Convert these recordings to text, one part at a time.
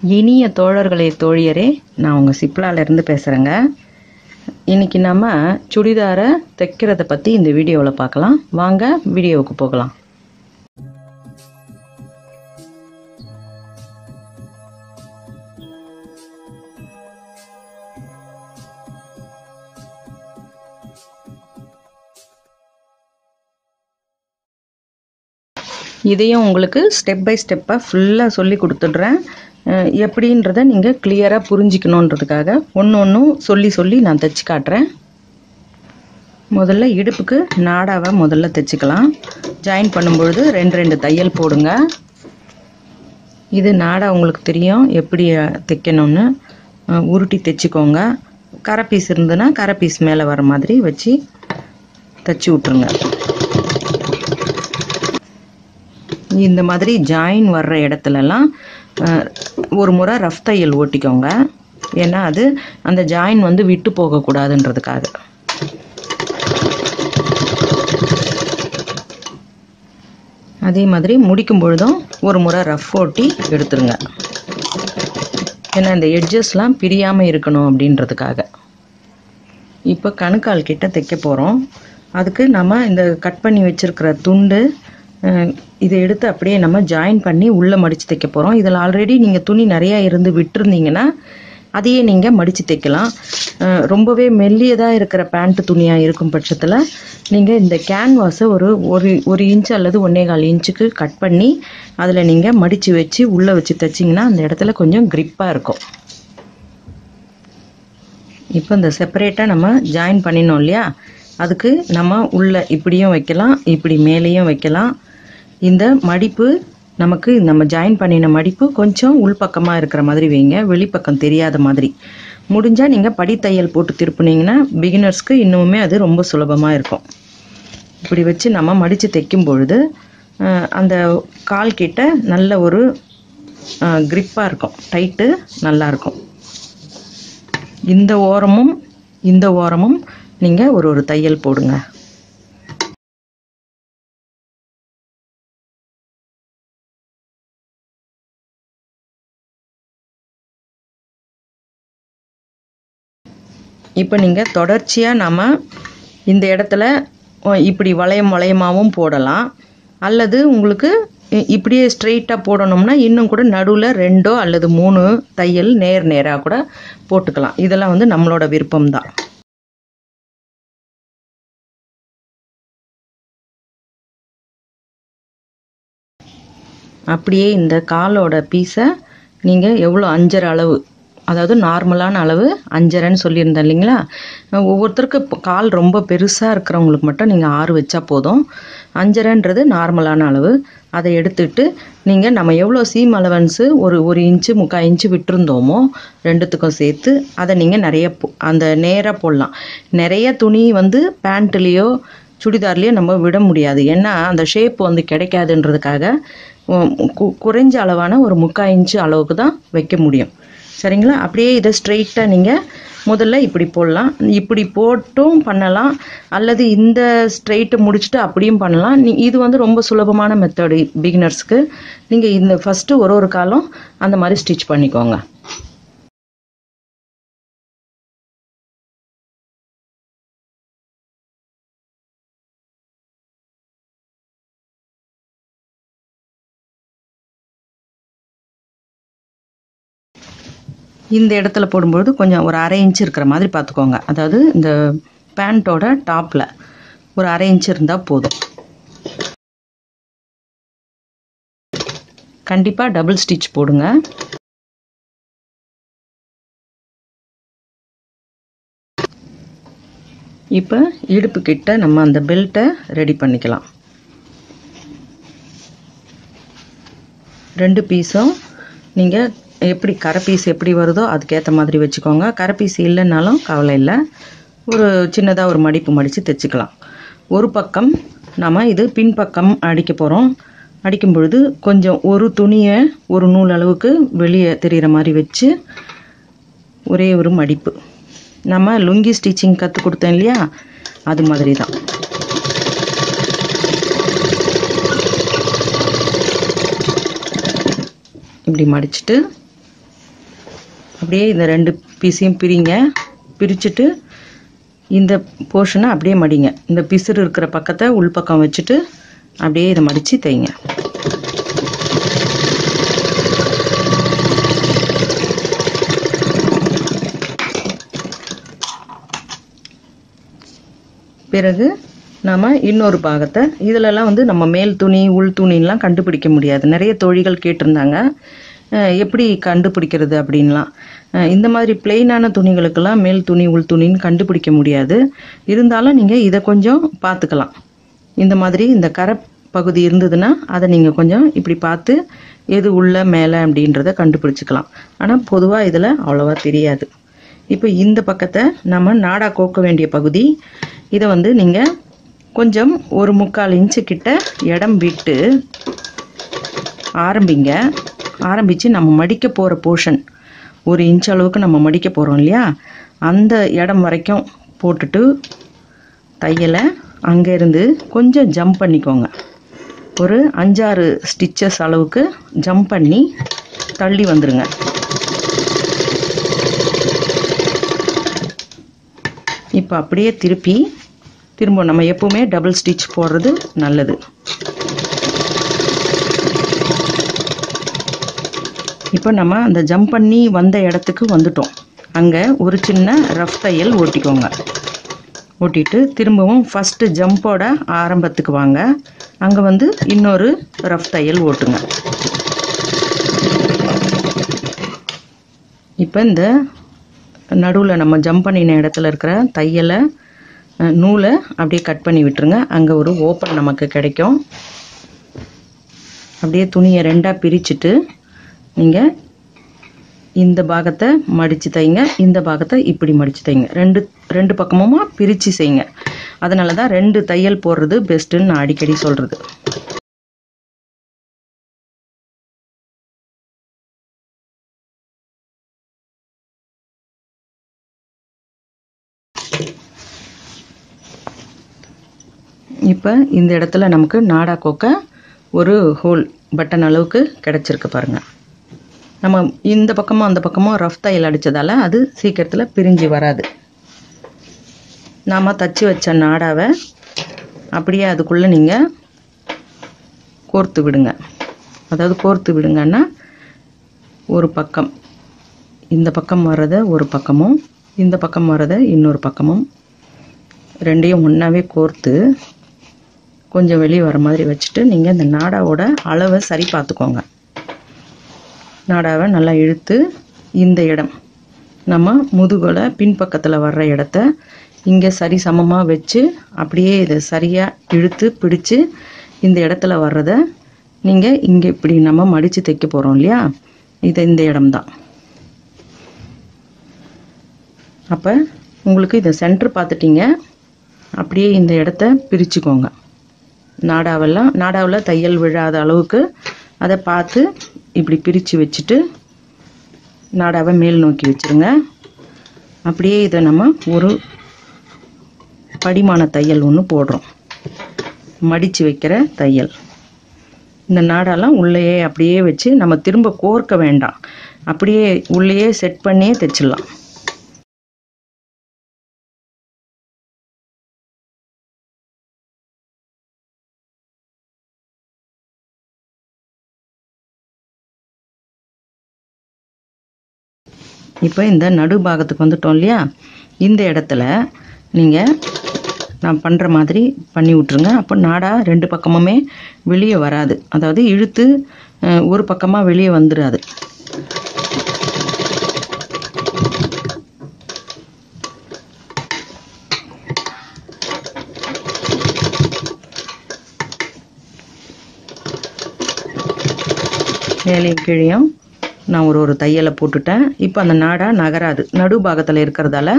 இனிய தோழர்களே தோழியரே நான் உங்கள் சிப்லாலேருந்து பேசுகிறேங்க இன்னைக்கு நம்ம சுடிதாரை தைக்கிறத பற்றி இந்த வீடியோவில் பார்க்கலாம் வாங்க வீடியோவுக்கு போகலாம். இதையும் உங்களுக்கு ஸ்டெப் பை ஸ்டெப்பாக ஃபுல்லாக சொல்லி கொடுத்துட்றேன். எப்படின்றத நீங்கள் கிளியராக புரிஞ்சிக்கணுன்றதுக்காக ஒன்று ஒன்றும் சொல்லி சொல்லி நான் தைச்சி காட்டுறேன். முதல்ல இடுப்புக்கு நாடாவை முதல்ல தைச்சிக்கலாம். ஜாயின் பண்ணும்பொழுது ரெண்டு ரெண்டு தையல் போடுங்க. இது நாடா உங்களுக்கு தெரியும் எப்படி தைக்கணும்னு. உருட்டி தைச்சிக்கோங்க. கரை பீஸ் இருந்ததுன்னா கரை பீஸ் மேலே வர மாதிரி வச்சு தைச்சி விட்ருங்க இந்த மாதிரி ஜாயின் வர்ற இடத்துலலாம் ஒரு முறை ரஃப் தையல் ஓட்டிக்கோங்க. ஏன்னா அது அந்த ஜாயின் வந்து விட்டு போகக்கூடாதுன்றதுக்காக. அதே மாதிரி முடிக்கும் பொழுதும் ஒரு முறை ரஃப் ஓட்டி எடுத்துருங்க. ஏன்னா இந்த எட்ஜஸ்லாம் பிரியாமல் இருக்கணும் அப்படின்றதுக்காக. இப்போ கணுக்கால் கிட்ட தைக்க போகிறோம் அதுக்கு நம்ம இந்த கட் பண்ணி வச்சிருக்கிற துண்டு இதை எடுத்து அப்படியே நம்ம ஜாயின் பண்ணி உள்ளே மடித்து தைக்க போகிறோம் இதில் ஆல்ரெடி நீங்கள் துணி நிறையா இருந்து விட்டுருந்தீங்கன்னா அதையே நீங்கள் மடித்து தைக்கலாம். ரொம்பவே மெல்லியதாக இருக்கிற பேண்ட்டு துணியாக இருக்கும் பட்சத்தில் நீங்கள் இந்த கேன்வாஸை ஒரு ஒரு ஒரு இன்ச் அல்லது ஒன்றே கால் இன்ச்சுக்கு கட் பண்ணி அதில் நீங்கள் மடித்து வச்சு உள்ளே வச்சு தைச்சிங்கன்னா அந்த இடத்துல கொஞ்சம் க்ரிப்பாக இருக்கும். இப்போ இந்த செப்பரேட்டாக நம்ம ஜாயின் பண்ணினோம் இல்லையா? அதுக்கு நம்ம உள்ள இப்படியும் வைக்கலாம் இப்படி மேலேயும் வைக்கலாம். இந்த மடிப்பு நமக்கு நம்ம ஜாயின் பண்ணின மடிப்பு கொஞ்சம் உள்பக்கமாக இருக்கிற மாதிரி வைங்க. வெளிப்பக்கம் தெரியாத மாதிரி. முடிஞ்சால் நீங்கள் படித்தையல் போட்டு திருப்புனீங்கன்னா பிகினர்ஸ்க்கு இன்னுமே அது ரொம்ப சுலபமாக இருக்கும். இப்படி வச்சு நம்ம மடித்து தைக்கும் பொழுது அந்த கால் கிட்ட நல்ல ஒரு க்ரிப்பாக இருக்கும். டைட்டு நல்லாயிருக்கும் இந்த ஓரமும் இந்த ஓரமும் நீங்கள் ஒரு ஒரு தையல் போடுங்க. இப்போ நீங்கள் தொடர்ச்சியாக நம்ம இந்த இடத்துல இப்படி வளையம் வளையமாகவும் போடலாம். அல்லது உங்களுக்கு இப்படியே ஸ்ட்ரெயிட்டாக போடணும்னா இன்னும் கூட நடுவில் ரெண்டோ அல்லது மூணு தையல் நேர் நேராக கூட போட்டுக்கலாம். இதெல்லாம் வந்து நம்மளோட விருப்பம்தான். அப்படியே இந்த காலோட பீஸை நீங்கள் எவ்வளோ அஞ்சரை அளவு அதாவது நார்மலான அளவு அஞ்சரைன்னு சொல்லியிருந்தேன் இல்லைங்களா? ஒவ்வொருத்தருக்கு இப்போ கால் ரொம்ப பெருசாக இருக்கிறவங்களுக்கு மட்டும் நீங்கள் ஆறு வச்சா போதும். அஞ்சரைன்றது நார்மலான அளவு. அதை எடுத்துட்டு நீங்கள் நம்ம எவ்வளோ சீம் அலவன்ஸு ஒரு ஒரு இன்ச்சு முக்கால் இன்ச்சு விட்டுருந்தோமோ ரெண்டுத்துக்கும் சேர்த்து அதை நீங்கள் நிறைய போ- அந்த நேராக போடலாம். நிறைய துணி வந்து பேண்ட்லேயோ சுடிதார்லேயோ நம்ம விட முடியாது. ஏன்னா அந்த ஷேப் வந்து கிடைக்காதுன்றதுக்காக குறைஞ்ச அளவான ஒரு முக்கால் இன்ச்சு அளவுக்கு தான் வைக்க முடியும். சரிங்களா? அப்படியே இதை ஸ்ட்ரெயிட்டாக நீங்கள் முதல்ல இப்படி போடலாம். இப்படி போட்டும் பண்ணலாம். அல்லது இந்த ஸ்ட்ரெயிட்டை முடிச்சுட்டு அப்படியும் பண்ணலாம். நீ இது வந்து ரொம்ப சுலபமான மெத்தடு பிகினர்ஸ்க்கு நீங்கள் இந்த ஃபஸ்ட்டு ஒரு ஒரு காலம் அந்த மாதிரி ஸ்டிச் பண்ணிக்கோங்க. இந்த இடத்துல போடும்பொழுது கொஞ்சம் ஒரு அரை இன்ச் இருக்கிற மாதிரி பார்த்துக்கோங்க. அதாவது இந்த பேண்ட்டோட டாப்பில் ஒரு அரை இன்ச் இருந்தால் போதும். கண்டிப்பாக டபுள் ஸ்டிச் போடுங்க. இப்போ இடுப்பு கிட்ட நம்ம அந்த பெல்ட்டை ரெடி பண்ணிக்கலாம். ரெண்டு பீஸும் நீங்கள் எப்படி கரை பீஸ் எப்படி வருதோ அதுக்கேற்ற மாதிரி வச்சுக்கோங்க. கரை பீஸ் இல்லைன்னாலும் கவலை இல்லை. ஒரு சின்னதாக ஒரு மடிப்பு மடித்து தைச்சிக்கலாம். ஒரு பக்கம் நம்ம இது பின்பக்கம் அடிக்க போகிறோம் அடிக்கும் பொழுது கொஞ்சம் ஒரு துணியை ஒரு நூல் அளவுக்கு வெளியே தெரிகிற மாதிரி வச்சு ஒரே ஒரு மடிப்பு. நம்ம லுங்கி ஸ்டிச்சிங் கற்றுக் கொடுத்தேன் இல்லையா? அது மாதிரி தான் இப்படி மடிச்சிட்டு அப்படியே இந்த ரெண்டு பீஸையும் பிரிங்க. பிரிச்சுட்டு இந்த போர்ஷனை அப்படியே மடிங்க. இந்த பிசுறு இருக்கிற பக்கத்தை உள்பக்கம் வச்சுட்டு அப்படியே இதை மடித்து தைங்க பிறகு நாம் இன்னொரு பாகத்தை. இதிலெல்லாம் வந்து நம்ம மேல் துணி உள் துணின்லாம் கண்டுபிடிக்க முடியாது. நிறைய தோழிகள் கேட்டிருந்தாங்க. எப்படி கண்டுபிடிக்கிறது அப்படின்லாம். இந்த மாதிரி பிளெயினான துணிகளுக்கெல்லாம் மேல் துணி உள் துணின்னு கண்டுபிடிக்க முடியாது. இருந்தாலும் நீங்கள் இதை கொஞ்சம் பார்த்துக்கலாம். இந்த மாதிரி இந்த கரை பகுதி இருந்ததுன்னா அதை நீங்கள் கொஞ்சம் இப்படி பார்த்து எது உள்ள மேலே அப்படின்றத கண்டுபிடிச்சிக்கலாம். ஆனால் பொதுவாக இதில் அவ்வளோவா தெரியாது. இப்போ இந்த பக்கத்தை நம்ம நாடா கோக்க வேண்டிய பகுதி இதை வந்து நீங்கள் கொஞ்சம் ஒரு முக்கால் இன்ச்சு கிட்ட இடம் விட்டு ஆரம்பிங்க. ஆரம்பித்து நம்ம மடிக்க போகிற போர்ஷன் ஒரு இன்ச் அளவுக்கு நம்ம மடிக்க போகிறோம் இல்லையா? அந்த இடம் வரைக்கும் போட்டுட்டு தையலை அங்கேருந்து கொஞ்சம் ஜம்ப் பண்ணிக்கோங்க. ஒரு அஞ்சாறு ஸ்டிச்சஸ் அளவுக்கு ஜம்ப் பண்ணி தள்ளி வந்துடுங்க இப்போ அப்படியே திருப்பி திரும்ப நம்ம எப்போவுமே டபுள் ஸ்டிச் போடுறது நல்லது. இப்போ நம்ம அந்த ஜம்ப் பண்ணி வந்த இடத்துக்கு வந்துட்டோம். அங்கே ஒரு சின்ன ரஃப் தையல் ஓட்டிக்கோங்க. ஓட்டிட்டு திரும்பவும் ஃபஸ்ட்டு ஜம்போட ஆரம்பத்துக்கு வாங்க. அங்கே வந்து இன்னொரு ரஃப் தையல் ஓட்டுங்க. இப்போ இந்த நடுவில் நம்ம ஜம்ப் பண்ணின இடத்துல இருக்கிற தையலை நூலை அப்படியே கட் பண்ணி விட்டுருங்க. அங்கே ஒரு ஓப்பன் நமக்கு கிடைக்கும். அப்படியே துணியை ரெண்டாக பிரிச்சுட்டு நீங்கள் இந்த பாகத்தை மடித்து தைங்க இந்த பாகத்தை இப்படி மடித்து தைங்க. ரெண்டு ரெண்டு பக்கமுமா பிரித்து செய்யுங்க அதனால தான் ரெண்டு தையல் போடுறது பெஸ்ட்டுன்னு நான் அடிக்கடி சொல்கிறது இப்போ இந்த இடத்துல நமக்கு நாடா கோக்க ஒரு ஹோல் பட்டன் அளவுக்கு கிடச்சிருக்கு பாருங்கள் நம்ம இந்த பக்கமும் அந்த பக்கமும் ரஃப் தையல் அடித்ததால் அது சீக்கிரத்தில் பிரிஞ்சு வராது. நாம் தச்சு வச்ச நாடாவை அப்படியே அதுக்குள்ளே நீங்கள் கோர்த்து விடுங்க. அதாவது கோர்த்து விடுங்கன்னா ஒரு பக்கம் இந்த பக்கம் வர்றத ஒரு பக்கமும் இந்த பக்கம் வர்றதை இன்னொரு பக்கமும் ரெண்டையும் ஒன்றாவே கோர்த்து கொஞ்சம் வெளியே வர மாதிரி வச்சுட்டு நீங்கள் இந்த நாடாவோட அளவை சரி பார்த்துக்கோங்க. நாடாவை நல்லா இழுத்து இந்த இடம். நம்ம முதுகலை பின்பக்கத்தில் வர்ற இடத்த இங்கே சரி சமமாக வச்சு அப்படியே இதை சரியாக இழுத்து பிடிச்சு இந்த இடத்துல வர்றத நீங்கள் இங்கே இப்படி நம்ம மடித்து தைக்க போகிறோம் இல்லையா? இது இந்த இடம்தான். அப்போ உங்களுக்கு இதை சென்டர் பார்த்துட்டீங்க. அப்படியே இந்த இடத்த பிரிச்சுக்கோங்க. நாடாவெல்லாம் நாடாவில் தையல் விழாத அளவுக்கு அதை பார்த்து இப்படி பிரித்து வச்சுட்டு நாடாவை மேல் நோக்கி வச்சுருங்க. அப்படியே இதை நம்ம ஒரு படிமான தையல் ஒன்று போடுறோம். மடித்து வைக்கிற தையல். இந்த நாடெல்லாம் உள்ளேயே அப்படியே வச்சு நம்ம திரும்ப கோர்க்க வேண்டாம். அப்படியே உள்ளேயே செட் பண்ணியே தைச்சிடலாம். இப்போ இந்த நடு பாகத்துக்கு வந்துட்டோம் இல்லையா? இந்த இடத்துல நீங்கள் நான் பண்ணுற மாதிரி பண்ணி விட்ருங்க அப்போ நாடா ரெண்டு பக்கமுமே வெளியே வராது. அதாவது இழுத்து ஒரு பக்கமாக வெளியே வந்துடாது மேலேயும் கிழியும் நான் ஒரு ஒரு தையலை போட்டுட்டேன். இப்போ அந்த நாடா நகராது. நடு பாகத்தில் இருக்கிறதால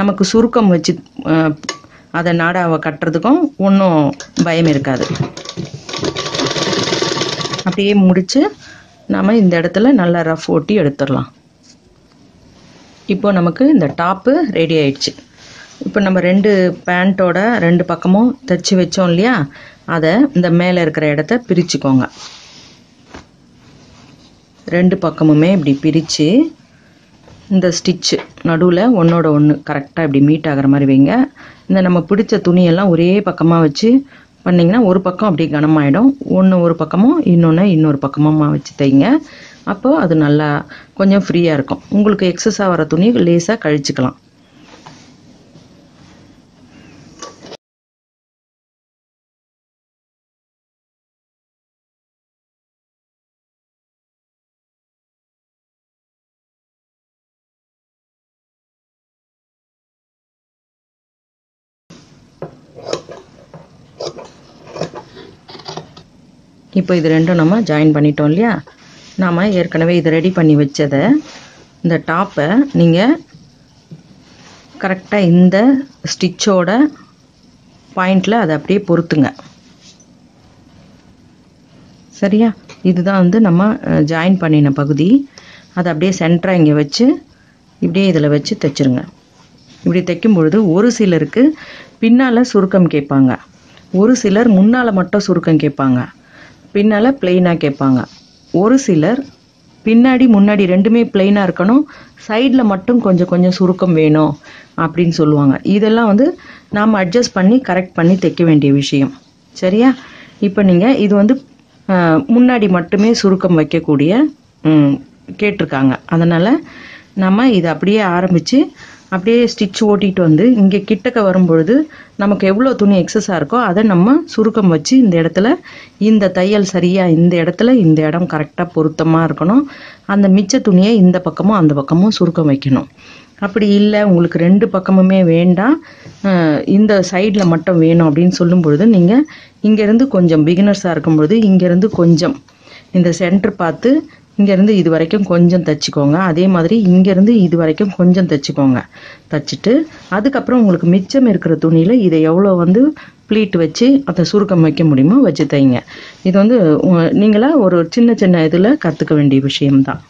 நமக்கு சுருக்கம் வச்சு அதை நாடாவை கட்டுறதுக்கும் ஒன்றும் பயம் இருக்காது. அப்படியே முடித்து நாம் இந்த இடத்துல நல்லா ரஃப் ஓட்டி எடுத்துடலாம். இப்போ நமக்கு இந்த டாப்பு ரெடி ஆயிடுச்சு. இப்போ நம்ம ரெண்டு பேண்ட்டோட ரெண்டு பக்கமும் தைச்சி வச்சோம் இல்லையா? அதை இந்த மேலே இருக்கிற இடத்த பிரிச்சுக்கோங்க. ரெண்டு பக்கமுமே இப்படி பிரித்து இந்த ஸ்டிச்சு நடுவில் ஒன்றோட ஒன்று கரெக்டாக இப்படி மீட் ஆகிற மாதிரி வைங்க. இந்த நம்ம பிடிச்ச துணியெல்லாம் ஒரே பக்கமாக வச்சு பண்ணிங்கன்னா ஒரு பக்கம் அப்படியே கனமாயிடும். ஒன்று ஒரு பக்கமும் இன்னொன்று இன்னொரு பக்கமாக வச்சு தைங்க. அப்போது அது நல்லா கொஞ்சம் ஃப்ரீயாக இருக்கும். உங்களுக்கு எக்ஸஸாக வர துணி லேசாக கழிச்சுக்கலாம். இப்போ இது ரெண்டும் நம்ம ஜாயின் பண்ணிட்டோம் இல்லையா? நாம் ஏற்கனவே இதை ரெடி பண்ணி வச்சதை இந்த டாப்பை நீங்கள் கரெக்டாக இந்த ஸ்டிச்சோட பாயிண்டில் அதை அப்படியே பொறுத்துங்க சரியா? இதுதான் வந்து நம்ம ஜாயின் பண்ணின பகுதி. அதை அப்படியே சென்டராக இங்கே வச்சு இப்படியே இதில் வச்சு தைச்சிருங்க. இப்படி தைக்கும் பொழுது ஒரு சிலருக்கு பின்னால் சுருக்கம் கேட்பாங்க. ஒரு சிலர் முன்னால் மட்டும் சுருக்கம் கேட்பாங்க. பின்னால் பிளெயினாக கேட்பாங்க. ஒரு சிலர் பின்னாடி முன்னாடி ரெண்டுமே பிளெயினாக இருக்கணும். சைடில் மட்டும் கொஞ்சம் கொஞ்சம் சுருக்கம் வேணும் அப்படின்னு சொல்லுவாங்க. இதெல்லாம் வந்து நாம் அட்ஜஸ்ட் பண்ணி கரெக்ட் பண்ணி தைக்க வேண்டிய விஷயம். சரியா? இப்போ நீங்கள் இது வந்து முன்னாடி மட்டுமே சுருக்கம் வைக்கக்கூடிய கேட்டிருக்காங்க. அதனால் நம்ம இதை அப்படியே ஆரம்பித்து அப்படியே ஸ்டிச் ஓட்டிட்டு வந்து இங்கே கிட்டக்க வரும்பொழுது நமக்கு எவ்வளோ துணி எக்ஸஸாக இருக்கோ அதை நம்ம சுருக்கம் வச்சு இந்த இடத்துல இந்த தையல் சரியாக இந்த இடத்துல இந்த இடம் கரெக்டாக பொருத்தமாக இருக்கணும். அந்த மிச்ச துணியை இந்த பக்கமும் அந்த பக்கமும் சுருக்கம் வைக்கணும். அப்படி இல்லை உங்களுக்கு ரெண்டு பக்கமுமே வேண்டாம். இந்த சைடில் மட்டும் வேணும் அப்படின்னு சொல்லும் பொழுது நீங்கள் இங்கேருந்து கொஞ்சம் பிகினர்ஸாக இருக்கும் பொழுது இங்கேருந்து கொஞ்சம் இந்த சென்டர் பார்த்து இங்கேருந்து இது வரைக்கும் கொஞ்சம் தைச்சிக்கோங்க. அதே மாதிரி இங்கேருந்து இது வரைக்கும் கொஞ்சம் தைச்சிக்கோங்க. தைச்சிட்டு அதுக்கப்புறம் உங்களுக்கு மிச்சம் இருக்கிற துணியில் இதை எவ்வளோ வந்து ப்ளீட் வச்சு அதை சுருக்கம் வைக்க முடியுமோ வச்சு தைங்க. இது வந்து நீங்களாக நீங்களா ஒரு சின்ன சின்ன இதில் கற்றுக்க வேண்டிய விஷயம்தான்.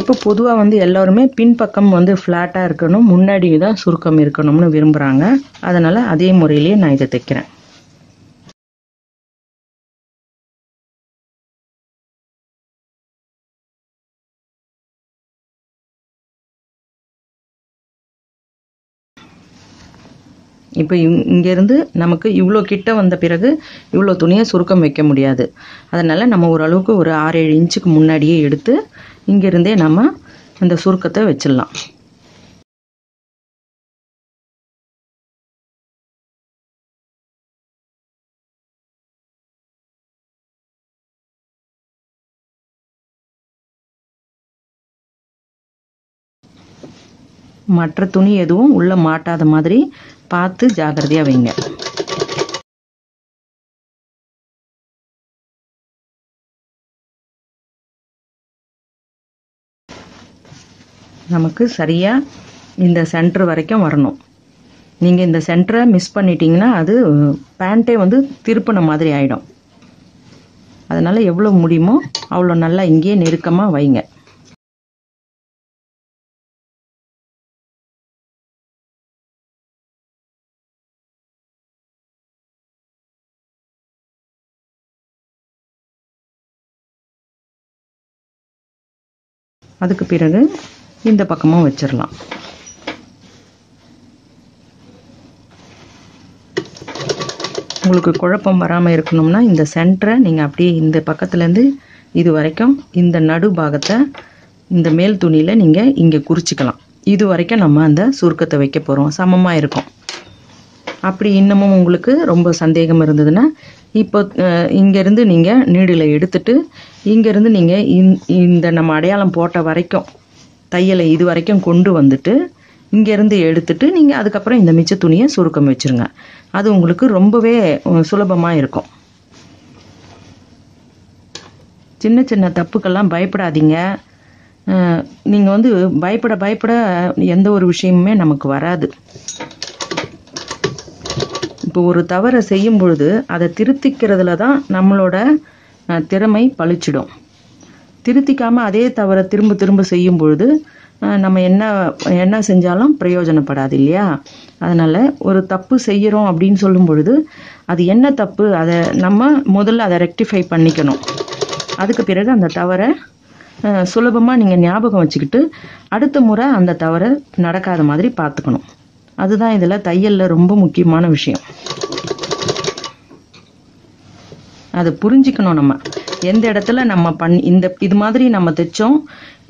இப்போ பொதுவாக வந்து எல்லாருமே பின்பக்கம் வந்து ஃப்ளாட்டாக இருக்கணும் முன்னாடி தான் சுருக்கம் இருக்கணும்னு விரும்புகிறாங்க அதனால் அதே முறையிலேயே நான் இதை தைக்கிறேன். இப்போ இங்கேருந்து நமக்கு இவ்வளோ கிட்ட வந்த பிறகு இவ்வளோ துணியை சுருக்கம் வைக்க முடியாது. அதனால் நம்ம ஓரளவுக்கு ஒரு ஆறு ஏழு இன்ச்சுக்கு முன்னாடியே எடுத்து இங்கேருந்தே நம்ம அந்த சுருக்கத்தை வச்சிடலாம். மற்ற துணி எதுவும் உள்ளே மாட்டாத மாதிரி பார்த்து ஜாக்கிரதையாக வைங்க. நமக்கு சரியாக இந்த சென்டர் வரைக்கும் வரணும். நீங்கள் இந்த சென்டரை மிஸ் பண்ணிட்டீங்கன்னா அது பேண்ட்டே வந்து திருப்பின மாதிரி ஆகிடும் அதனால் எவ்வளோ முடியுமோ அவ்வளோ நல்லா இங்கேயே நெருக்கமாக வைங்க. அதுக்கு பிறகு இந்த பக்கமும் வச்சிடலாம் உங்களுக்கு குழப்பம் வராமல் இருக்கணும்னா இந்த சென்டரை நீங்கள் அப்படியே இந்த பக்கத்துலேருந்து இது வரைக்கும் இந்த நடு பாகத்தை இந்த மேல் துணியில் நீங்கள் இங்கே குறிச்சிக்கலாம். இது வரைக்கும் நம்ம அந்த சுருக்கத்தை வைக்க போகிறோம் சமமாக இருக்கும். அப்படி இன்னமும் உங்களுக்கு ரொம்ப சந்தேகம் இருந்ததுன்னா இப்போ அஹ், இங்கேருந்து நீங்கள் நீடில் எடுத்துட்டு இங்கேருந்து நீங்கள் இந்த நம்ம அடையாளம் போட்ட வரைக்கும் தையலை இது வரைக்கும் கொண்டு வந்துட்டு இங்கேருந்து எடுத்துட்டு நீங்கள் அதுக்கப்புறம் இந்த மிச்ச துணியை சுருக்கம் வச்சுருங்க. அது உங்களுக்கு ரொம்பவே சுலபமாக இருக்கும். சின்ன சின்ன தப்புக்கெல்லாம் பயப்படாதீங்க. நீங்கள் வந்து பயப்பட பயப்பட எந்த ஒரு விஷயமுமே நமக்கு வராது. இப்போ ஒரு தவறை செய்யும் பொழுது அதை திருத்திக்கிறதுல தான் நம்மளோட திறமை பளிச்சிடும் திருத்திக்காமல் அதே தவறை திரும்ப திரும்ப செய்யும் பொழுது நம்ம என்ன என்ன செஞ்சாலும் பிரயோஜனப்படாது இல்லையா? அதனால் ஒரு தப்பு செய்கிறோம் அப்படின்னு சொல்லும் பொழுது அது என்ன தப்பு? அதை நம்ம முதல்ல அதை ரெக்டிஃபை பண்ணிக்கணும். அதுக்கு பிறகு அந்த தவறை சுலபமாக நீங்கள் ஞாபகம் வச்சுக்கிட்டு அடுத்த முறை அந்த தவறை நடக்காத மாதிரி பார்த்துக்கணும். அதுதான் இதில் தையலில் ரொம்ப முக்கியமான விஷயம். அதை புரிஞ்சிக்கணும் நம்ம. எந்த இடத்துல நம்ம பண் இந்த இது மாதிரி நம்ம தைச்சோம்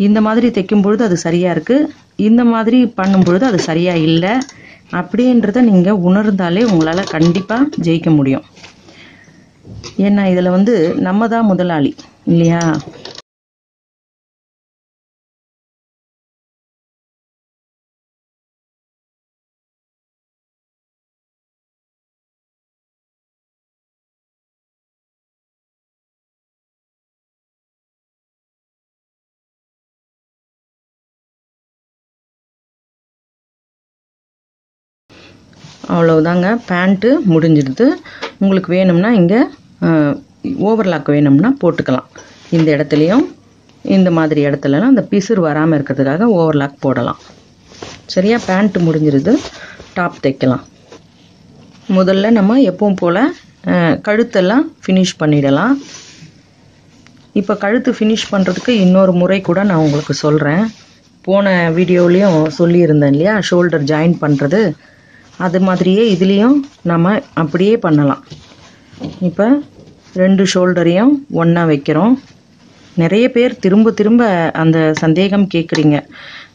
இந்த மாதிரி தைக்கும் பொழுது அது சரியாக இருக்குது இந்த மாதிரி பண்ணும் பொழுது அது சரியாக இல்லை அப்படின்றத நீங்கள் உணர்ந்தாலே உங்களால் கண்டிப்பாக ஜெயிக்க முடியும். ஏன்னா இதில் வந்து நம்ம தான் முதலாளி இல்லையா? அவ்வளவுதாங்க. பேண்ட்டு முடிஞ்சிடுது. உங்களுக்கு வேணும்னா இங்கே ஓவர்லாக் வேணும்னா போட்டுக்கலாம். இந்த இடத்துலையும் இந்த மாதிரி இடத்துலலாம் அந்த பிசுறு வராமல் இருக்கிறதுக்காக ஓவர்லாக் போடலாம். சரியா? பேண்ட்டு முடிஞ்சிருது டாப் தைக்கலாம். முதல்ல நம்ம எப்பவும் போல் கழுத்தெல்லாம் ஃபினிஷ் பண்ணிடலாம். இப்போ கழுத்து ஃபினிஷ் பண்ணுறதுக்கு இன்னொரு முறை கூட நான் உங்களுக்கு சொல்கிறேன் போன வீடியோலேயும் சொல்லியிருந்தேன் இல்லையா? ஷோல்டர் ஜாயின் பண்ணுறது அது மாதிரியே இதுலேயும் நம்ம அப்படியே பண்ணலாம். இப்போ ரெண்டு ஷோல்டரையும் ஒன்றா வைக்கிறோம். நிறைய பேர் திரும்ப திரும்ப அந்த சந்தேகம் கேட்குறீங்க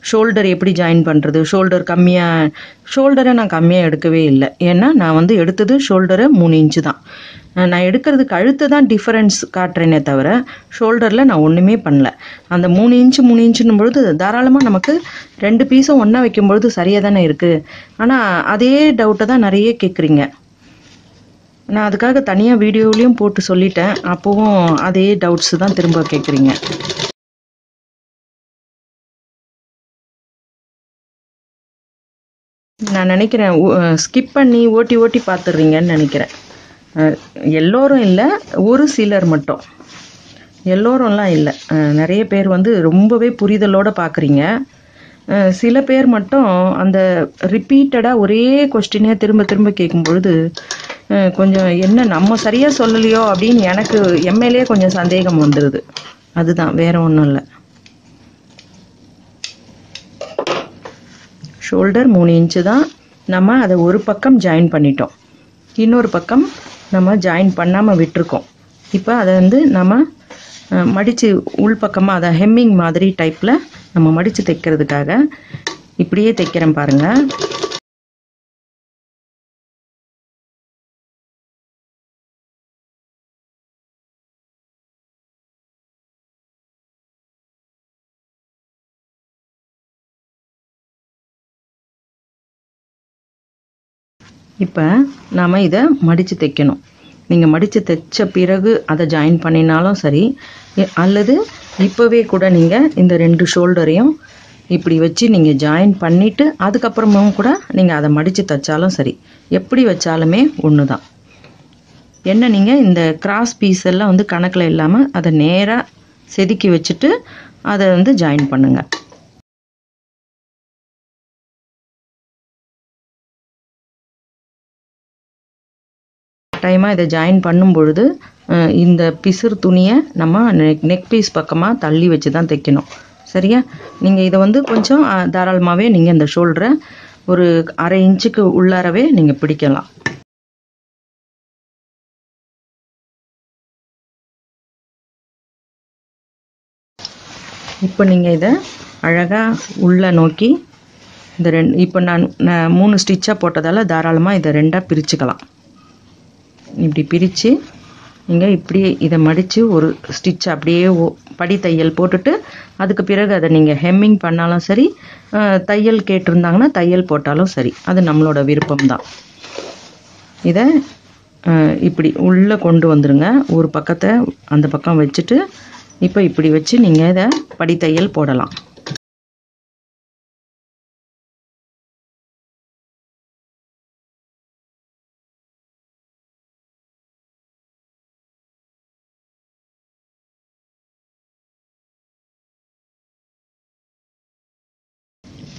ஷோல்டர் எப்படி ஜாயின் பண்ணுறது ஷோல்டர் கம்மியாக ஷோல்டரை நான் கம்மியாக எடுக்கவே இல்லை. ஏன்னா நான் வந்து எடுத்தது ஷோல்டரை மூணு இன்ச்சு தான். நான் எடுக்கிறதுக்கு கழுத்து தான் டிஃபரன்ஸ் காட்டுறேனே தவிர ஷோல்டரில் நான் ஒன்றுமே பண்ணல. அந்த மூணு இன்ச்சு மூணு இன்ச்சுன்னும் பொழுது தாராளமாக நமக்கு ரெண்டு பீஸும் ஒன்றா வைக்கும் பொழுது சரியாக தானே இருக்குது ஆனால் அதே டவுட்டை தான் நிறைய கேட்குறீங்க நான் அதுக்காக தனியாக வீடியோவிலையும் போட்டு சொல்லிட்டேன். அப்போவும் அதே டவுட்ஸ் தான் திரும்ப கேட்குறீங்க நான் நினைக்கிறேன் ஸ்கிப் பண்ணி ஓட்டி ஓட்டி பார்த்துடுறீங்கன்னு நினைக்கிறேன். எல்லோரும் இல்லை ஒரு சிலர் மட்டும். எல்லோரும்லாம் இல்லை. நிறைய பேர் வந்து ரொம்பவே புரிதலோடு பார்க்குறீங்க சில பேர் மட்டும் அந்த ரிப்பீட்டடாக ஒரே கொஸ்டினே திரும்ப திரும்ப கேட்கும் பொழுது கொஞ்சம் என்ன நம்ம சரியாக சொல்லலையோ அப்படின்னு எனக்கு எம்எல்ஏ கொஞ்சம் சந்தேகம் வந்துடுது அதுதான் வேற ஒன்றும் இல்லை. ஷோல்டர் மூணு இன்ச்சு தான். நம்ம அதை ஒரு பக்கம் ஜாயின் பண்ணிட்டோம். இன்னொரு பக்கம் நம்ம ஜாயின் பண்ணாமல் விட்டுருக்கோம். இப்போ அதை வந்து நம்ம மடித்து உள்பக்கமாக அதை ஹெம்மிங் மாதிரி டைப்பில் நம்ம மடித்து தைக்கிறதுக்காக இப்படியே தைக்கிறேன் பாருங்கள் இப்போ நாம் இதை மடித்து தைக்கணும். நீங்கள் மடித்து தைச்ச பிறகு அதை ஜாயின் பண்ணினாலும் சரி அல்லது இப்போவே கூட நீங்கள் இந்த ரெண்டு ஷோல்டரையும் இப்படி வச்சு நீங்கள் ஜாயின் பண்ணிவிட்டு அதுக்கப்புறமும் கூட நீங்கள் அதை மடித்து தைச்சாலும் சரி. எப்படி வச்சாலுமே ஒன்று தான் என்ன நீங்கள் இந்த கிராஸ் பீஸ் எல்லாம் வந்து கணக்கில் இல்லாமல் அதை நேராக செதுக்கி வச்சுட்டு அதை வந்து ஜாயின் பண்ணுங்கள் கட்டாயமாக இதை ஜாயின் பண்ணும் பொழுது இந்த பிசுறு துணியை நம்ம நெக் நெக் பீஸ் பக்கமாக தள்ளி வச்சு தான் தைக்கணும். சரியா? நீங்கள் இதை வந்து கொஞ்சம் தாராளமாகவே நீங்கள் இந்த ஷோல்டரை ஒரு அரை இன்ச்சுக்கு உள்ளாரவே நீங்கள் பிடிக்கலாம். இப்போ நீங்கள் இதை அழகாக உள்ளே நோக்கி இந்த ரெண்டு இப்போ நான் நான் மூணு ஸ்டிச்சாக போட்டதால் தாராளமாக இதை ரெண்டாக பிரிச்சுக்கலாம். இப்படி பிரித்து நீங்கள் இப்படி இதை மடித்து ஒரு ஸ்டிச் அப்படியே படி தையல் போட்டுட்டு அதுக்கு பிறகு அதை நீங்கள் ஹெம்மிங் பண்ணாலும் சரி தையல் கேட்டிருந்தாங்கன்னா தையல் போட்டாலும் சரி அது நம்மளோட விருப்பம்தான். இதை இப்படி உள்ளே கொண்டு வந்துடுங்க ஒரு பக்கத்தை அந்த பக்கம் வச்சுட்டு இப்போ இப்படி வச்சு நீங்கள் இதை படி தையல் போடலாம்.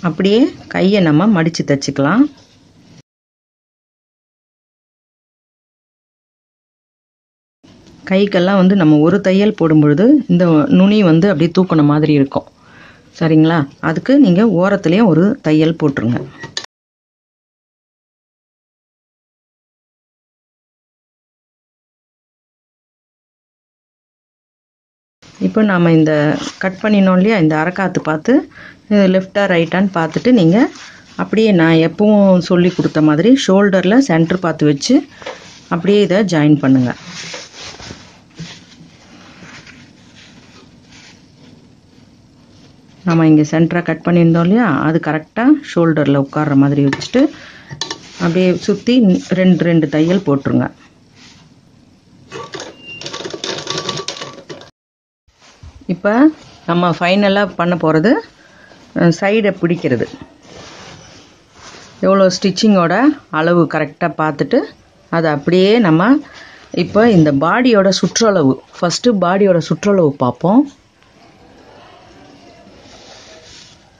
அப்படியே கையை நம்ம மடித்து தைச்சிக்கலாம். கைக்கெல்லாம் வந்து நம்ம ஒரு தையல் போடும்பொழுது இந்த நுனி வந்து அப்படியே தூக்கின மாதிரி இருக்கும். சரிங்களா? அதுக்கு நீங்கள் ஓரத்துலேயும் ஒரு தையல் போட்டுருங்க. இப்போ நாம் இந்த கட் பண்ணினோம் இல்லையா? இந்த அரைக்காத்து பார்த்து லெஃப்டாக ரைட்டான்னு பார்த்துட்டு நீங்கள் அப்படியே நான் எப்பவும் சொல்லி கொடுத்த மாதிரி ஷோல்டரில் சென்டர் பார்த்து வச்சு அப்படியே இதை ஜாயின் பண்ணுங்கள் நம்ம இங்கே சென்டராக கட் பண்ணியிருந்தோம் இல்லையா? அது கரெக்டாக ஷோல்டரில் உட்கார்ற மாதிரி வச்சுட்டு அப்படியே சுற்றி ரெண்டு ரெண்டு தையல் போட்டுருங்க. இப்போ நம்ம ஃபைனலாக பண்ண போகிறது சைடை பிடிக்கிறது. எவ்வளோ ஸ்டிச்சிங்கோட அளவு கரெக்டாக பார்த்துட்டு அதை அப்படியே நம்ம இப்போ இந்த பாடியோட சுற்றளவு ஃபஸ்ட்டு பாடியோட சுற்றளவு பார்ப்போம்.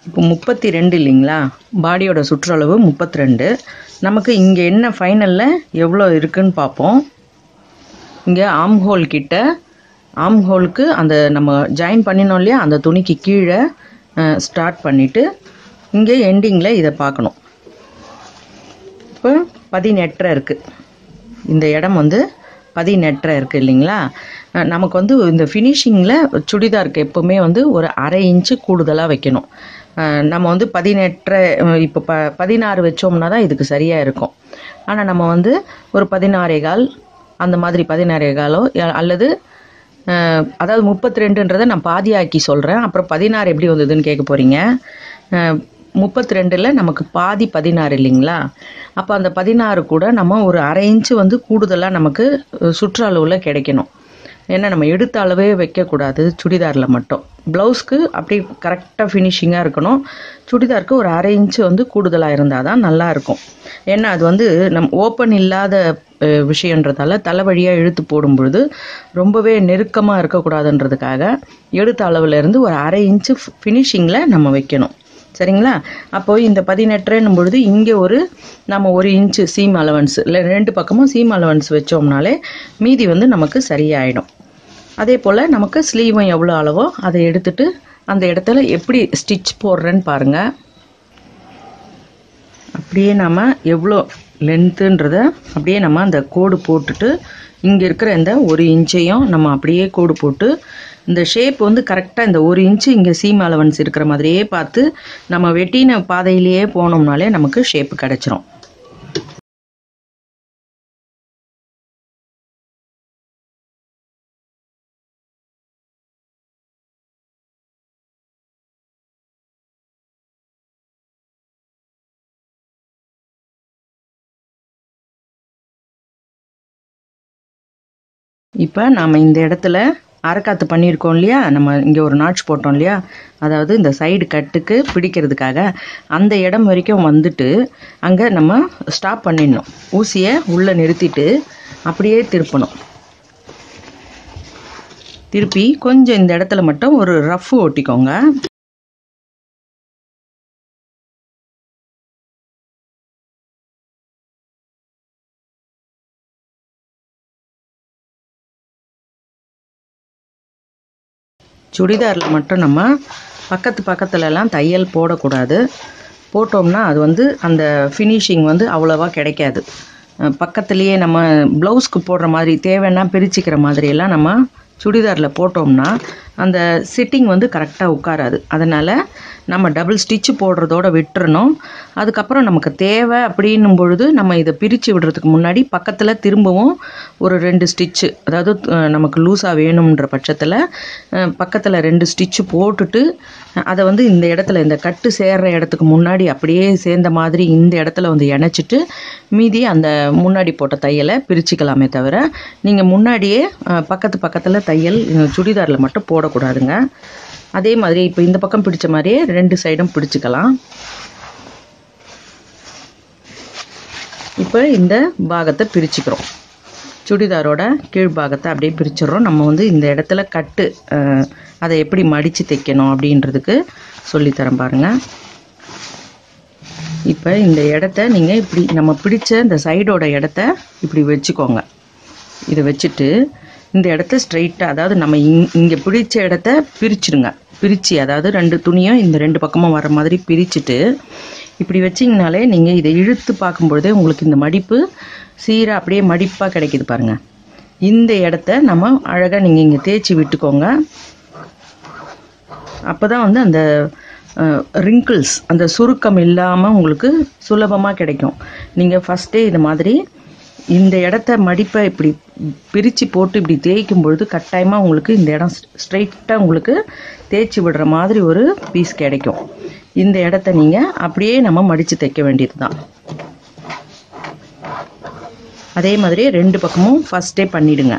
இப்போ முப்பத்தி ரெண்டு இல்லைங்களா பாடியோட சுற்றளவு முப்பத்தி ரெண்டு நமக்கு இங்கே என்ன ஃபைனலில் எவ்வளோ இருக்குன்னு பார்ப்போம். இங்கே ஆம்ஹோல் கிட்ட ஆம் ஹோலுக்கு அந்த நம்ம ஜாயின் பண்ணினோம் இல்லையா அந்த துணிக்கு கீழே ஸ்டார்ட் பண்ணிவிட்டு இங்கே எண்டிங்கில் இதை பார்க்கணும். இப்போ பதினெட்டரை இருக்குது இந்த இடம் வந்து பதினெட்டரை இருக்குது இல்லைங்களா? நமக்கு வந்து இந்த ஃபினிஷிங்கில் சுடிதாருக்கு எப்போவுமே வந்து ஒரு அரை இன்ச்சு கூடுதலாக வைக்கணும். நம்ம வந்து பதினெட்டரை இப்போ ப பதினாறு வச்சோம்னா தான் இதுக்கு சரியாக இருக்கும். ஆனால் நம்ம வந்து ஒரு பதினாறே கால் அந்த மாதிரி பதினாறே காலோ அல்லது அதாவது முப்பத்தி ரெண்டுன்றதை நான் பாதியாக்கி சொல்கிறேன் அப்புறம் பதினாறு எப்படி வந்ததுன்னு கேட்க போகிறீங்க முப்பத்தி ரெண்டில் நமக்கு பாதி பதினாறு இல்லைங்களா? அப்போ அந்த பதினாறு கூட நம்ம ஒரு அரை இன்ச்சு வந்து கூடுதலாக நமக்கு சுற்றளவில் கிடைக்கணும். ஏன்னா நம்ம எடுத்த அளவே வைக்கக்கூடாது சுடிதாரில் மட்டும். ப்ளவுஸ்க்கு அப்படி கரெக்டாக ஃபினிஷிங்காக இருக்கணும். சுடிதாருக்கு ஒரு அரை இன்ச்சு வந்து கூடுதலாக இருந்தால் தான் நல்லாயிருக்கும் ஏன்னா அது வந்து நம் ஓப்பன் இல்லாத விஷயன்றதால தலை வழியாக இழுத்து போடும்பொழுது ரொம்பவே நெருக்கமாக இருக்கக்கூடாதுன்றதுக்காக எடுத்த அளவுலேருந்து ஒரு அரை இன்ச்சு ஃபினிஷிங்கில் நம்ம வைக்கணும். சரிங்களா? அப்போ இந்த பதினெட்டுன்னும் பொழுது இங்கே ஒரு நம்ம ஒரு இன்ச்சு சீம் அலவன்ஸ் இல்லை ரெண்டு பக்கமும் சீம் அலவன்ஸ் வச்சோம்னாலே மீதி வந்து நமக்கு சரியாயிடும். அதே போல் நமக்கு ஸ்லீவும் எவ்வளோ அளவோ அதை எடுத்துட்டு அந்த இடத்துல எப்படி ஸ்டிச் போடுறேன்னு பாருங்கள் அப்படியே நம்ம எவ்வளோ லென்த்துன்றத அப்படியே நம்ம அந்த கோடு போட்டுட்டு இங்கே இருக்கிற இந்த ஒரு இன்ச்சையும் நம்ம அப்படியே கோடு போட்டு இந்த ஷேப் வந்து கரெக்டாக இந்த ஒரு இன்ச்சு இங்கே சீம் அலவன்ஸ் இருக்கிற மாதிரியே பார்த்து நம்ம வெட்டின பாதையிலேயே போனோம்னாலே நமக்கு ஷேப் கிடச்சிரும். இப்போ நாம் இந்த இடத்துல அரைக்காத்து பண்ணியிருக்கோம் இல்லையா? நம்ம இங்கே ஒரு நாட்ச் போட்டோம் இல்லையா? அதாவது இந்த சைடு கட்டுக்கு பிடிக்கிறதுக்காக அந்த இடம் வரைக்கும் வந்துட்டு அங்கே நம்ம ஸ்டாப் பண்ணிடணும். ஊசியை உள்ளே நிறுத்திட்டு அப்படியே திருப்பணும். திருப்பி கொஞ்சம் இந்த இடத்துல மட்டும் ஒரு ரஃப் ஒட்டிக்கோங்க. சுடிதாரில் மட்டும் நம்ம பக்கத்து பக்கத்துலலாம் தையல் போடக்கூடாது. போட்டோம்னா அது வந்து அந்த ஃபினிஷிங் வந்து அவ்வளோவா கிடைக்காது. பக்கத்துலேயே நம்ம ப்ளவுஸ்க்கு போடுற மாதிரி தேவைன்னா பிரிச்சுக்கிற மாதிரியெல்லாம் நம்ம சுடிதாரில் போட்டோம்னா அந்த சிட்டிங் வந்து கரெக்டாக உட்காராது. அதனால் நம்ம டபுள் ஸ்டிச்சு போடுறதோட விட்டுறணும். அதுக்கப்புறம் நமக்கு தேவை அப்படின்னும் பொழுது நம்ம இதை பிரித்து விடுறதுக்கு முன்னாடி பக்கத்தில் திரும்பவும் ஒரு ரெண்டு ஸ்டிச்சு அதாவது நமக்கு லூஸாக வேணுன்ற பட்சத்தில் பக்கத்தில் ரெண்டு ஸ்டிச்சு போட்டுட்டு அதை வந்து இந்த இடத்துல இந்த கட்டு சேர்ற இடத்துக்கு முன்னாடி அப்படியே சேர்ந்த மாதிரி இந்த இடத்துல வந்து இணைச்சிட்டு மீதி அந்த முன்னாடி போட்ட தையலை பிரிச்சுக்கலாமே தவிர நீங்கள் முன்னாடியே பக்கத்து பக்கத்தில் தையல் சுடிதாரில் மட்டும் போடக்கூடாதுங்க. அதே மாதிரி இப்போ இந்த பக்கம் பிடிச்ச மாதிரியே ரெண்டு சைடும் பிடிச்சிக்கலாம். இப்போ இந்த பாகத்தை பிரிச்சுக்கிறோம். சுடிதாரோட கீழ் பாகத்தை அப்படியே பிரிச்சிடுறோம். நம்ம வந்து இந்த இடத்துல கட்டு அதை எப்படி மடித்து தைக்கணும் அப்படின்றதுக்கு சொல்லித்தரேன் பாருங்கள் இப்போ இந்த இடத்த நீங்கள் இப்படி நம்ம பிடிச்ச இந்த சைடோட இடத்த இப்படி வச்சுக்கோங்க. இதை வச்சுட்டு இந்த இடத்த ஸ்ட்ரைட்டாக அதாவது நம்ம இங் இங்கே பிடிச்ச இடத்த பிரிச்சுடுங்க. பிரித்து அதாவது ரெண்டு துணியும் இந்த ரெண்டு பக்கமும் வர மாதிரி பிரிச்சுட்டு இப்படி வச்சிங்கனாலே நீங்கள் இதை இழுத்து பார்க்கும்பொழுதே உங்களுக்கு இந்த மடிப்பு சீராக அப்படியே மடிப்பாக கிடைக்கிது பாருங்கள் இந்த இடத்த நம்ம அழகாக நீங்கள் இங்கே தேய்ச்சி விட்டுக்கோங்க. அப்போ தான் வந்து அந்த ரிங்கிள்ஸ் அந்த சுருக்கம் இல்லாமல் உங்களுக்கு சுலபமாக கிடைக்கும். நீங்கள் ஃபஸ்ட்டே இது மாதிரி இந்த இடத்த மடிப்பை இப்படி பிரித்து போட்டு இப்படி தேய்க்கும் பொழுது கட்டாயமாக உங்களுக்கு இந்த இடம் ஸ்ட்ரைட்டாக உங்களுக்கு தேய்ச்சி விடுற மாதிரி ஒரு பீஸ் கிடைக்கும். இந்த இடத்த நீங்கள் அப்படியே நம்ம மடித்து தைக்க வேண்டியது தான் அதே மாதிரி ரெண்டு பக்கமும் ஃபஸ்ட்டே பண்ணிடுங்க.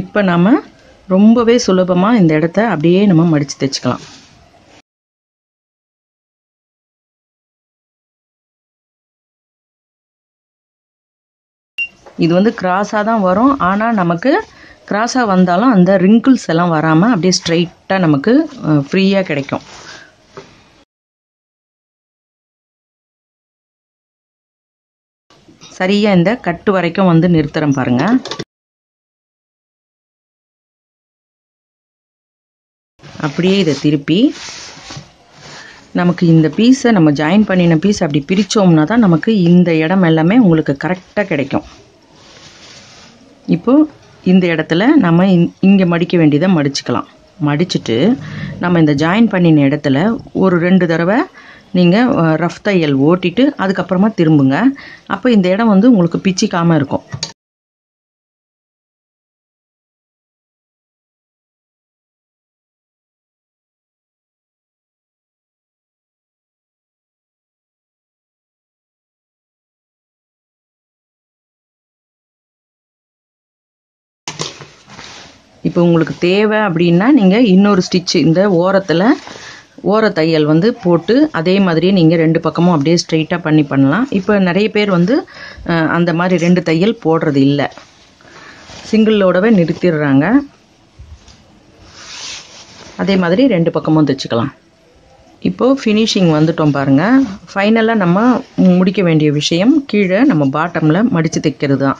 இப்போ நாம் ரொம்பவே சுலபமாக இந்த இடத்த அப்படியே நம்ம மடித்து தைச்சிக்கலாம். இது வந்து கிராஸாக தான் வரும். ஆனால் நமக்கு கிராஸாக வந்தாலும் அந்த ரிங்கிள்ஸ் எல்லாம் வராமல் அப்படியே ஸ்ட்ரைட்டாக நமக்கு ஃப்ரீயாக கிடைக்கும். சரியாக இந்த கட்டு வரைக்கும் வந்து நிறுத்துறேன் பாருங்கள் அப்படியே இதை திருப்பி நமக்கு இந்த பீஸை நம்ம ஜாயின் பண்ணின பீஸ் அப்படி பிரித்தோம்னா தான் நமக்கு இந்த இடம் எல்லாமே உங்களுக்கு கரெக்டாக கிடைக்கும். இப்போது இந்த இடத்துல நம்ம இங்கே மடிக்க வேண்டியதை மடிச்சுக்கலாம். மடிச்சுட்டு நம்ம இந்த ஜாயின் பண்ணின இடத்துல ஒரு ரெண்டு தடவை நீங்கள் ரஃப் தையல் ஓட்டிட்டு அதுக்கப்புறமா திரும்புங்க. அப்போ இந்த இடம் வந்து உங்களுக்கு பிச்சிக்காமல் இருக்கும். இப்போ உங்களுக்கு தேவை அப்படின்னா நீங்கள் இன்னொரு ஸ்டிச்சு இந்த ஓரத்தில் ஓர தையல் வந்து போட்டு அதே மாதிரியே நீங்கள் ரெண்டு பக்கமும் அப்படியே ஸ்ட்ரைட்டாக பண்ணி பண்ணலாம். இப்போ நிறைய பேர் வந்து அந்த மாதிரி ரெண்டு தையல் போடுறது இல்லை. சிங்கிளோடவே நிறுத்திடுறாங்க. அதே மாதிரி ரெண்டு பக்கமும் தைச்சிக்கலாம். இப்போது ஃபினிஷிங் வந்துட்டோம் பாருங்கள் ஃபைனலாக நம்ம முடிக்க வேண்டிய விஷயம் கீழே நம்ம பாட்டமில் மடித்து தைக்கிறது தான்.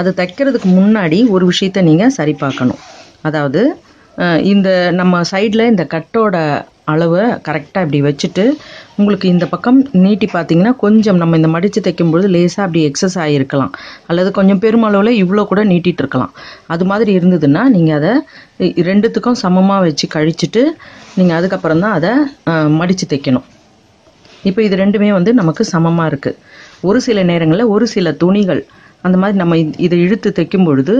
அது தைக்கிறதுக்கு முன்னாடி ஒரு விஷயத்த நீங்கள் சரி பார்க்கணும். அதாவது இந்த நம்ம சைடில் இந்த கட்டோட அளவை கரெக்டாக இப்படி வச்சுட்டு உங்களுக்கு இந்த பக்கம் நீட்டி பார்த்தீங்கன்னா கொஞ்சம் நம்ம இந்த மடித்து தைக்கும்பொழுது லேசாக அப்படி எக்ஸஸ் ஆகியிருக்கலாம் அல்லது கொஞ்சம் பெருமளவில் இவ்வளோ கூட நீட்டிகிட்டு இருக்கலாம். அது மாதிரி இருந்ததுன்னா நீங்கள் அதை ரெண்டுத்துக்கும் சமமாக வச்சு கழிச்சிட்டு நீங்கள் அதுக்கப்புறம் தான் அதை மடித்து தைக்கணும். இப்போ இது ரெண்டுமே வந்து நமக்கு சமமாக இருக்குது ஒரு சில நேரங்களில் ஒரு சில துணிகள் அந்த மாதிரி நம்ம இதை இழுத்து தைக்கும் பொழுது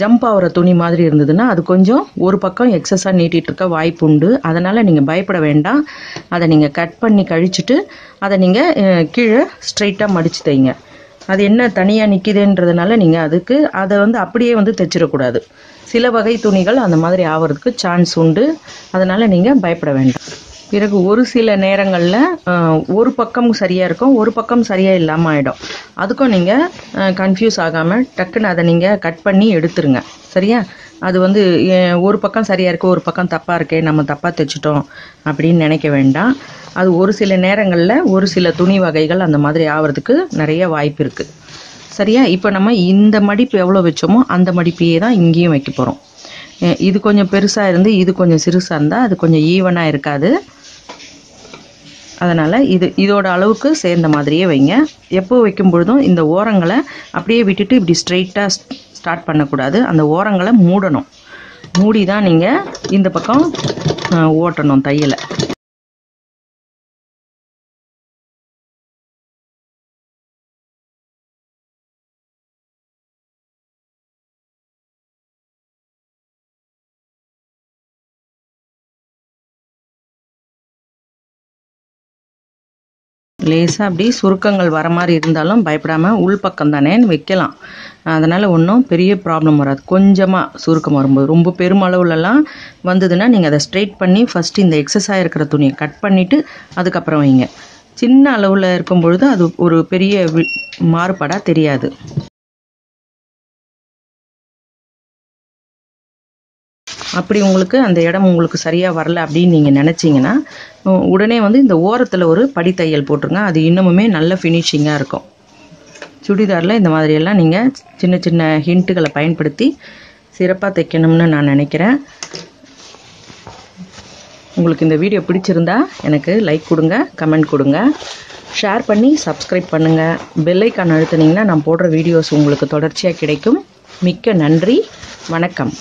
ஜம்ப் ஆகிற துணி மாதிரி இருந்ததுன்னா அது கொஞ்சம் ஒரு பக்கம் எக்ஸஸாக நீட்டிகிட்டு இருக்க வாய்ப்பு உண்டு. அதனால் நீங்கள் பயப்பட வேண்டாம். அதை நீங்கள் கட் பண்ணி கழிச்சுட்டு அதை நீங்கள் கீழே ஸ்ட்ரைட்டாக மடித்து தைங்க அது என்ன தனியாக நிற்கிதுன்றதுனால நீங்கள் அதுக்கு அதை வந்து அப்படியே வந்து தைச்சிடக்கூடாது. சில வகை துணிகள் அந்த மாதிரி ஆகிறதுக்கு சான்ஸ் உண்டு. அதனால் நீங்கள் பயப்பட வேண்டாம். பிறகு ஒரு சில நேரங்களில் ஒரு பக்கம் சரியாக இருக்கும் ஒரு பக்கம் சரியாக இல்லாமல் ஆகிடும் அதுக்கும் நீங்கள் கன்ஃபியூஸ் ஆகாமல் டக்குன்னு அதை நீங்கள் கட் பண்ணி எடுத்துருங்க. சரியா? அது வந்து ஒரு பக்கம் சரியாக இருக்குது ஒரு பக்கம் தப்பாக இருக்கே நம்ம தப்பாக தைச்சிட்டோம் அப்படின்னு நினைக்க வேண்டாம். அது ஒரு சில நேரங்களில் ஒரு சில துணி வகைகள் அந்த மாதிரி ஆகிறதுக்கு நிறைய வாய்ப்பு இருக்குது சரியா? இப்போ நம்ம இந்த மடிப்பு எவ்வளோ வச்சோமோ அந்த மடிப்பையே தான் இங்கேயும் வைக்க போகிறோம் இது கொஞ்சம் பெருசாக இருந்து இது கொஞ்சம் சிறுசாக இருந்தால் அது கொஞ்சம் ஈவனாக இருக்காது. அதனால் இது இதோட அளவுக்கு சேர்ந்த மாதிரியே வைங்க. எப்போ வைக்கும் பொழுதும் இந்த ஓரங்களை அப்படியே விட்டுட்டு இப்படி ஸ்ட்ரெயிட்டாக ஸ்டார்ட் பண்ணக்கூடாது. அந்த ஓரங்களை மூடணும். மூடி தான் நீங்கள் இந்த பக்கம் ஓட்டணும் தையலை. லேசாக அப்படி சுருக்கங்கள் வர மாதிரி இருந்தாலும் பயப்படாமல் உள் பக்கம் தானேன்னு வைக்கலாம். அதனால் ஒன்றும் பெரிய ப்ராப்ளம் வராது. கொஞ்சமாக சுருக்கம் வரும்போது. ரொம்ப பெருமளவுலலாம் வந்ததுன்னா நீங்கள் அதை ஸ்ட்ரெயிட் பண்ணி ஃபஸ்ட்டு இந்த எக்ஸஸாக இருக்கிற துணியை கட் பண்ணிவிட்டு அதுக்கப்புறம் வைங்க. சின்ன அளவில் இருக்கும் பொழுது அது ஒரு பெரிய மாறுபாடாக தெரியாது. அப்படி உங்களுக்கு அந்த இடம் உங்களுக்கு சரியாக வரல அப்படின்னு நீங்கள் நினச்சிங்கன்னா உடனே வந்து இந்த ஓரத்தில் ஒரு படித்தையல் போட்டுருங்க. அது இன்னமுமே நல்ல ஃபினிஷிங்காக இருக்கும். சுடிதாரில் இந்த மாதிரியெல்லாம் நீங்கள் சின்ன சின்ன ஹிண்ட்டுகளை பயன்படுத்தி சிறப்பாக தைக்கணும்னு நான் நினைக்கிறேன். உங்களுக்கு இந்த வீடியோ பிடிச்சிருந்தா எனக்கு லைக் கொடுங்க கமெண்ட் கொடுங்க. ஷேர் பண்ணி சப்ஸ்கிரைப் பண்ணுங்கள் பெல்லைக்கான் அழுத்துனீங்கன்னா நான் போடுற வீடியோஸ் உங்களுக்கு தொடர்ச்சியாக கிடைக்கும். மிக்க நன்றி. வணக்கம்.